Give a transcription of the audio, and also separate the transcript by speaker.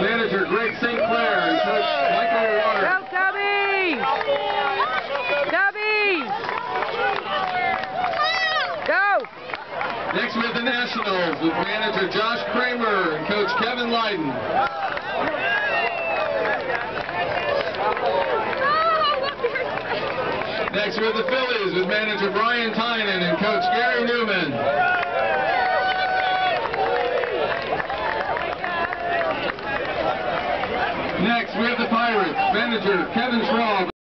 Speaker 1: manager Greg St. Clair and coach Michael Water.
Speaker 2: Go, Tubby! Tubby! Go!
Speaker 1: Next we have the Nationals with manager Josh Kramer and coach Kevin Lyden. Next we have the Phillies with manager Brian Tynan and coach Gary Newman. Next we have the Pirates, manager Kevin Schraw